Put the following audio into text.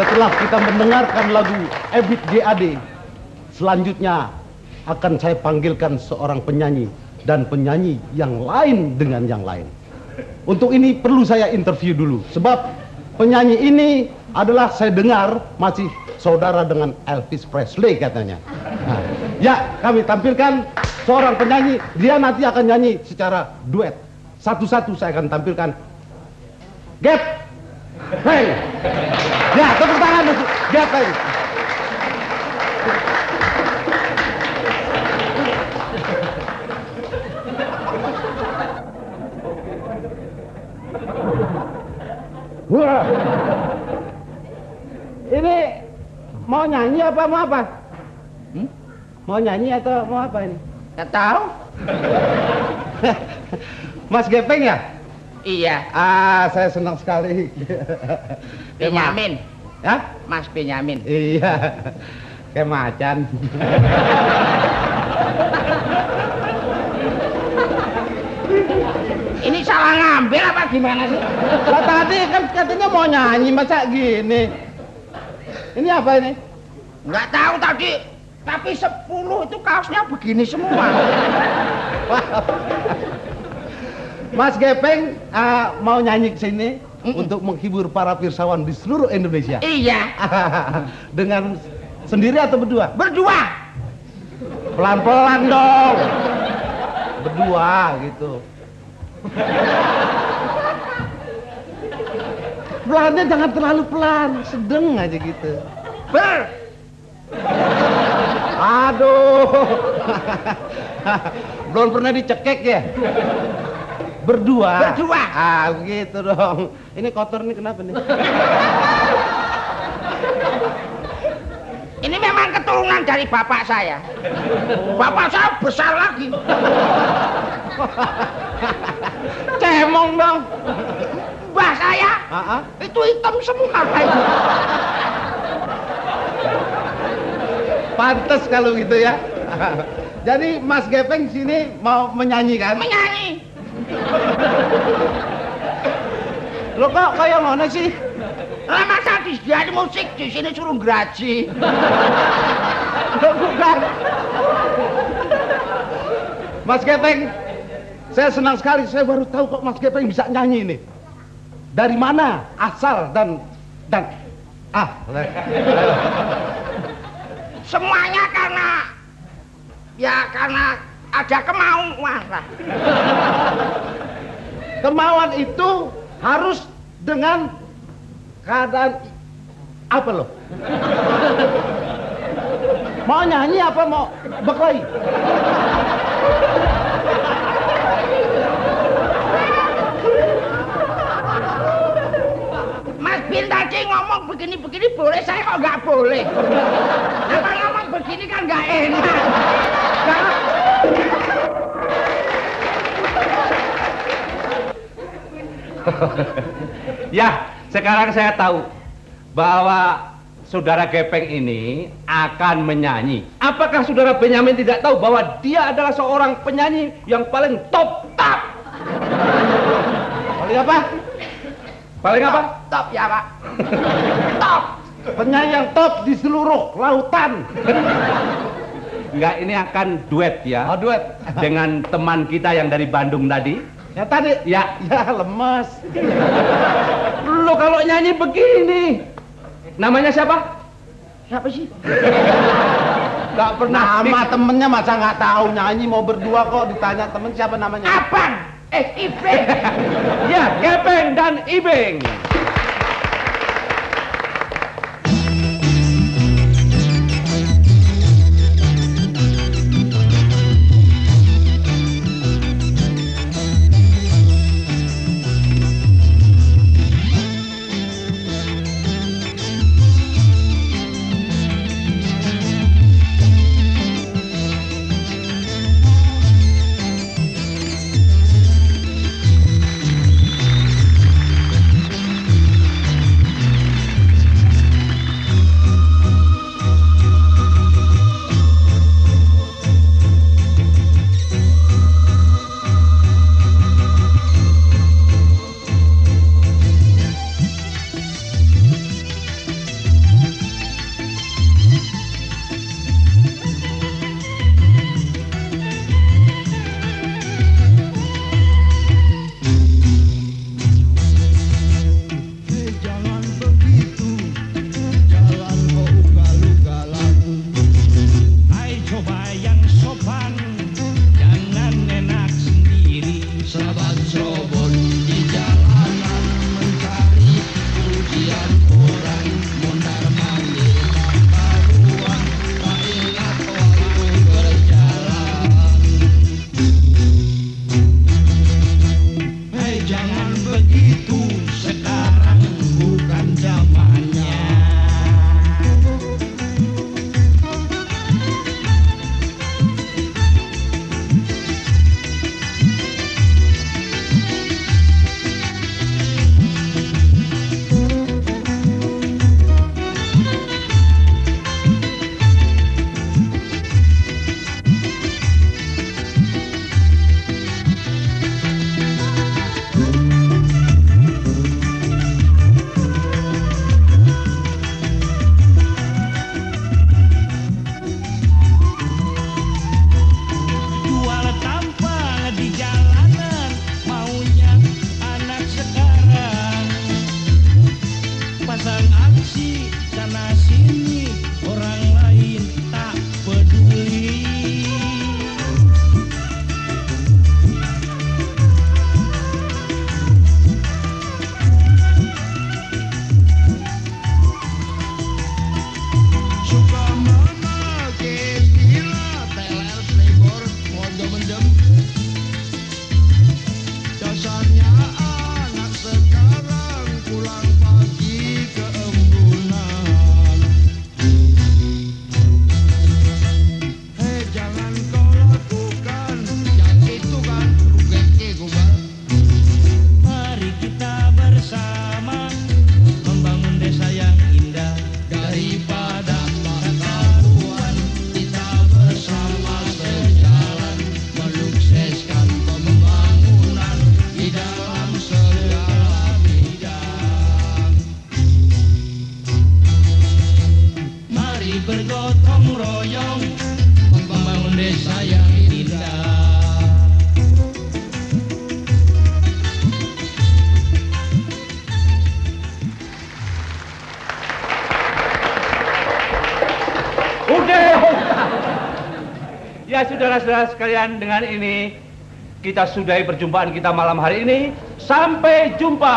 setelah kita mendengarkan lagu Ebit GAD, selanjutnya akan saya panggilkan seorang penyanyi dan penyanyi yang lain dengan yang lain. Untuk ini perlu saya interview dulu, sebab penyanyi ini adalah saya dengar masih saudara dengan Elvis Presley katanya. Nah, ya, kami tampilkan seorang penyanyi, dia nanti akan nyanyi secara duet. Satu-satu saya akan tampilkan. Get, hey, ya tepuk tangan untuk hey. Wah. Ini mau nyanyi apa mau apa? Hmm? Mau nyanyi atau mau apa ini? Gak tahu. Mas Gepeng ya? Iya. Ah, saya senang sekali. Benyamin. Ya? Mas Benyamin. Iya. Kayak macan. Ini salah ngambil apa gimana sih? Lah tadi kan katanya mau nyanyi masa gini. Ini apa ini? Nggak tahu tadi. Tapi 10 itu kaosnya begini semua. Mas Gepeng ah, mau nyanyi ke sini Mm-mm. untuk menghibur para pirsawan di seluruh Indonesia. iya. Dengan sendiri atau berdua? Berdua. Pelan-pelan dong. Berdua gitu. Pelannya jangan terlalu pelan, sedang aja gitu. Ber. Aduh. Belum pernah dicekek ya? Berdua. Berdua. Ah, gitu dong. Ini kotor nih kenapa nih? Ini memang keturunan dari bapak saya. Bapak saya besar lagi. Cemong dong. Mbah saya ah. itu hitam semua. Pantes kalau gitu ya. Jadi Mas Gepeng sini mau menyanyi kan? Menyanyi. Lo kok kayak mana sih? Lah masa disediain musik di sini suruh graji. Bukan. Mas Gepeng, saya senang sekali. Saya baru tahu kok Mas Gepeng bisa nyanyi ini. Dari mana asal dan dan ah Semuanya karena ya karena ada kemauan lah. kemauan itu harus dengan keadaan apa loh? Mau nyanyi apa mau berkelahi? Mas Bin tadi ngomong begini-begini boleh, saya kok nggak boleh. Apa ngomong begini kan nggak enak. Kalau- Ya, sekarang saya tahu bahwa saudara Gepeng ini akan menyanyi. Apakah saudara Benyamin tidak tahu bahwa dia adalah seorang penyanyi yang paling top top? Paling apa? Paling apa? Top ya pak. Top. Penyanyi yang top di seluruh lautan. Enggak, ini akan duet ya Oh, duet. dengan teman kita yang dari Bandung tadi. Ya tadi. Ya. Ya lemes. Lo kalau nyanyi begini, namanya siapa? Siapa sih? Gak pernah nama temennya masa nggak tahu nyanyi mau berdua kok ditanya temen siapa namanya? Abang. Eh, Ibeng. Ya, Gepeng dan Ibeng. 寂しい悲しみ Baiklah saudara-saudara sekalian dengan ini kita sudahi perjumpaan kita malam hari ini. Sampai jumpa.